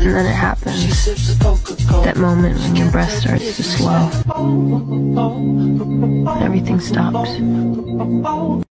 And then it happens. That moment when your breath starts to slow. Everything stops.